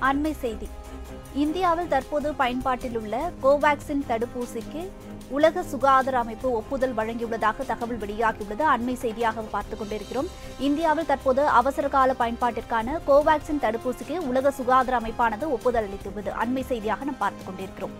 அண்மை செய்தி. இந்தியாவில் தற்போது பயன்பாட்டில் உள்ள கோவாக்சின் தடுப்பூசிக்கு உலக சுகாதார அமைப்பு ஒப்புதல் வழங்கியுள்ளதாக தகவல் வெளியாகியுள்ளது. அண்மை செய்தியாக பார்த்துக் கொண்டிருக்கிறோம். இந்தியாவில் தற்போது அவசர கால பயன்பாட்டிற்கான கோவாக்சின் தடுப்பூசிக்கு உலக சுகாதார அமைப்பானது ஒப்புதல் அளித்துள்ளது. அண்மை செய்தியாக நாம் பார்த்துக் கொண்டிருக்கிறோம்.